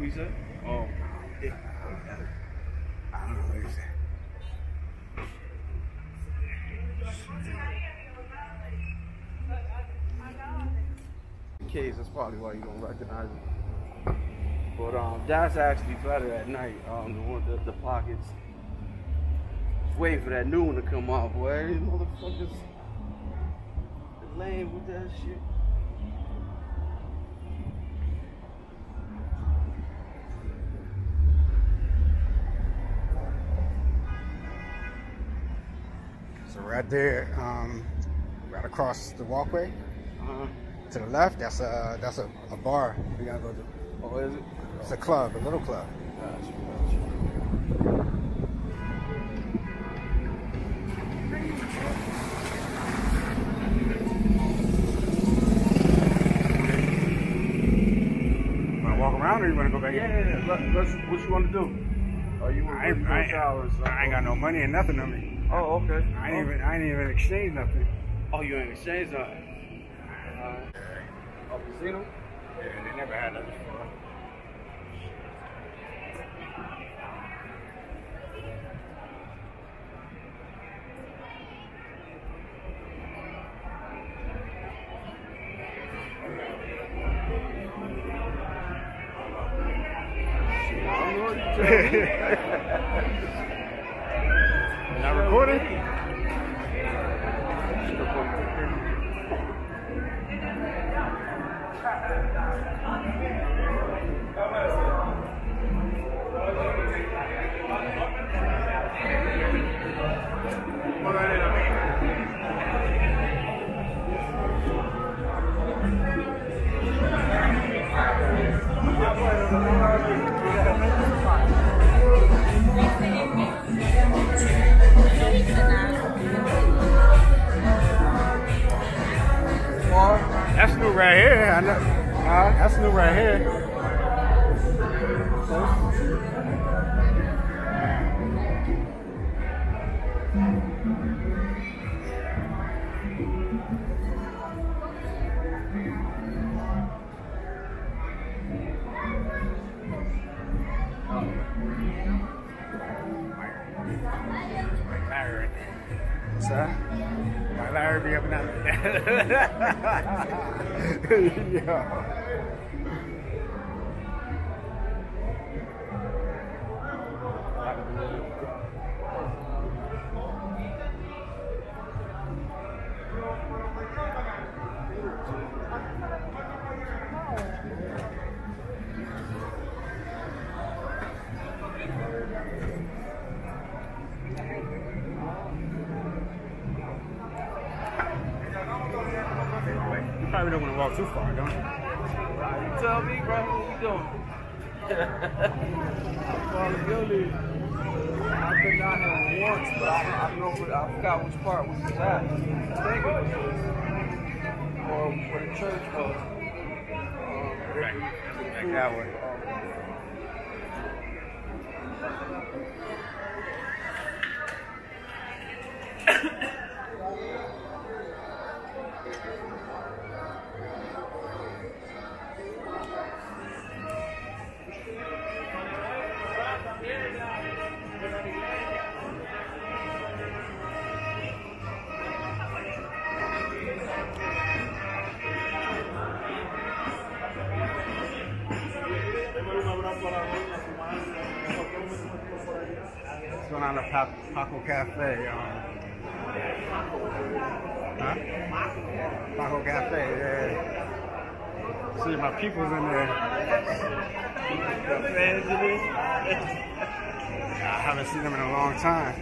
You said? Oh. I don't know what you. Case, that's probably why you don't recognize it. But um, that's actually better at night. Um, the one, the, the pockets. Just waiting for that new one to come out, boy. These motherfuckers lame with that shit. So right there, um, right across the walkway Uh-huh. to the left, that's a that's a, a bar we gotta go to. Oh, is it? It's a club, a little club. Gotcha, gotcha. Wanna walk around or you wanna go back Yeah, in? yeah, yeah. Let, let's, what you want to do? Are you I ain't, I, ain't, hours? I ain't got no money and nothing on me. Oh, okay. I ain't even I ain't even exchanged nothing. Oh, you ain't exchanged nothing? Alright. Oh, casino? Yeah, they never had that before. You. Not recording? That's new right here. I know. Uh, that's new right here. That? My Larry be up and down. yeah. You probably don't want to walk too far, don't you? You tell me, bro, what you doing? Responsibility. I've been down here once, but I, I don't know, I forgot which part we was at. I think or where the church was. Um, right. Back that way. What's going on at Paco Cafe? Um, huh? Paco Cafe, yeah. See, my people's in there. I haven't seen them in a long time.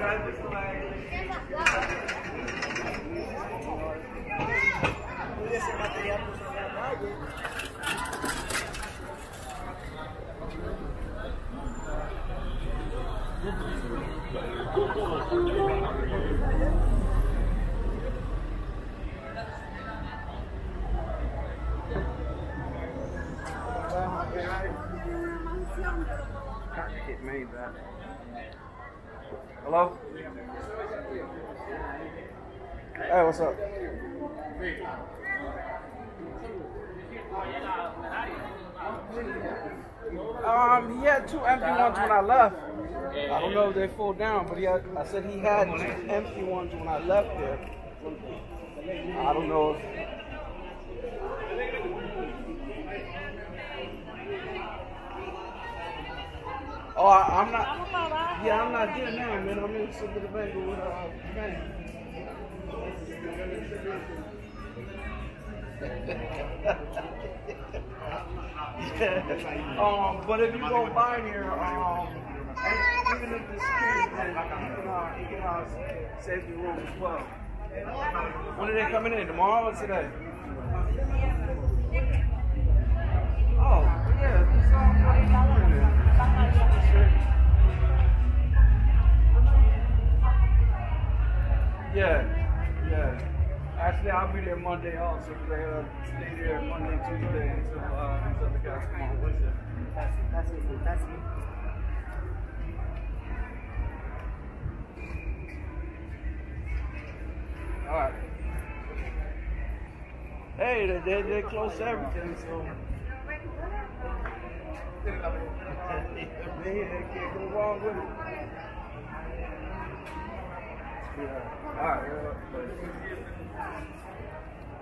Got to made that. Hey, what's up? Um, he had two empty ones when I left. I don't know if they full down, but he had, I said he had two empty ones when I left there. I don't know if Oh, I, am not. Yeah, I'm not getting now, man. I'm in the bank with uh, bank. Um, but if you go by here, um, even if the security, then you can, uh, you can uh, save the room as well. When are they coming in? Tomorrow or today? Actually, I'll be there Monday also because I uh, stay there Monday, Tuesday until uh, these other guys come on Wednesday. That's it. That's it. That's it. All right. Hey, they, they, they close everything, so. they can't go wrong with it.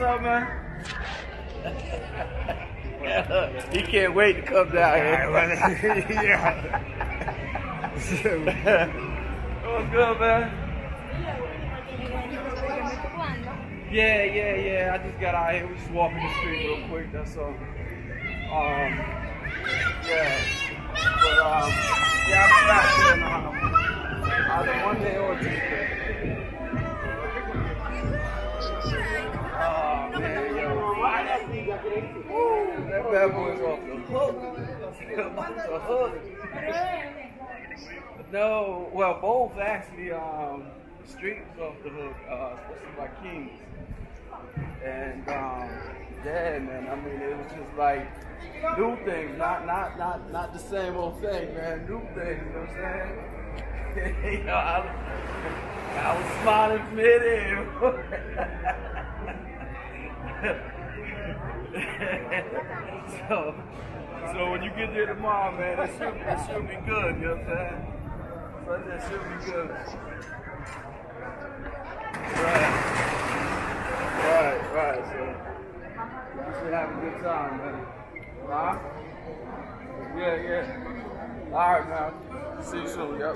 What's up, man? he can't wait to come down here. yeah. What's good, man? Yeah, yeah, yeah. I just got out here. We just walking the street real quick. That's all. Um, yeah. But um, yeah, be back in um, either Monday or Tuesday. That bad boy's off the hook. no, well, both actually, um, the off the hook, uh, especially by Kings. And, um, yeah, man, I mean, it was just like new things, not, not, not, not the same old thing, man, new things, you know what I'm saying? you know, I, I was smiling mid-air. so, so when you get there tomorrow, man, that should, that should be good. You know what I'm saying? So that should be good. Right. Right, right. So you should have a good time, man. Huh? Yeah, yeah. All right, man. See you soon. Yep.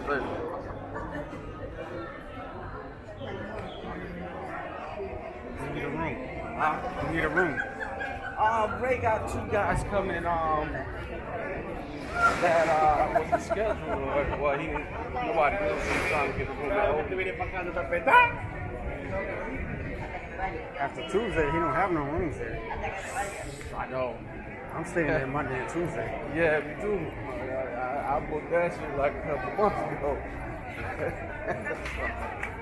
We need a room. Huh? Need a room. Um, Ray got two guys coming. Um, that uh wasn't scheduled or well, he nobody knows he's trying to get the room open. After Tuesday, he don't have no rooms there. I know. I'm staying there Monday and Tuesday. Yeah, me too. I, I, I booked that shit like a couple months ago.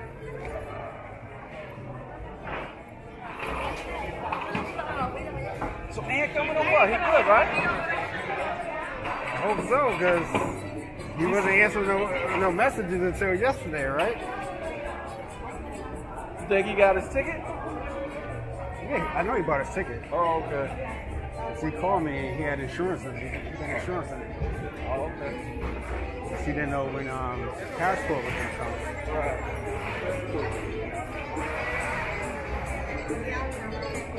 Ant coming what? He good, right? I hope so, because he wasn't answering no, no messages until yesterday, right? You think he got his ticket? Yeah, I know he bought his ticket. Oh, okay. He called me and he had insurance in it. He had insurance in it. Oh, okay. He didn't know when um, passport was to come. Right. Rub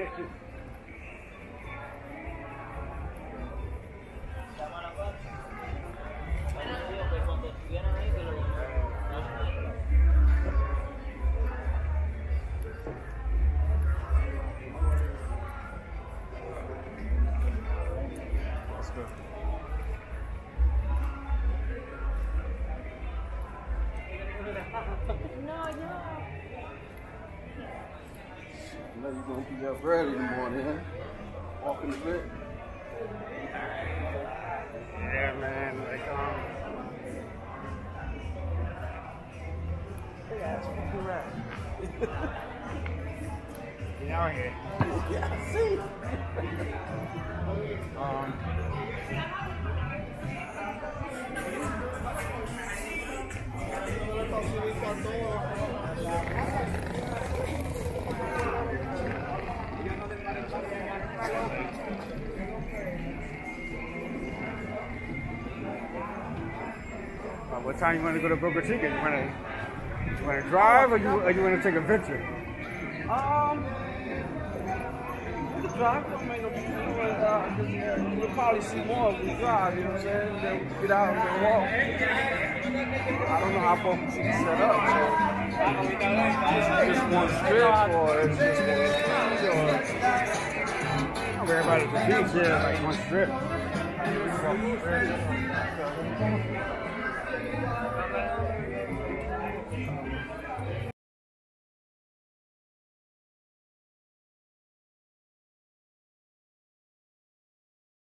I know you're gonna be up early in the morning, huh? Walking the bit. Yeah, man. Like, um, Yeah, it's fucking right. you out here. Yeah, I see. Um, time you want to go to Boca Chica? You want to you want to drive or you or you want to take a picture? Um, drive. Just, uh, You'll probably see more if we drive. You know what I'm saying? Then get out and walk. I don't know how Boca Chica set up. So just one strip or is it just one street or? Worry about it. The beach like one strip.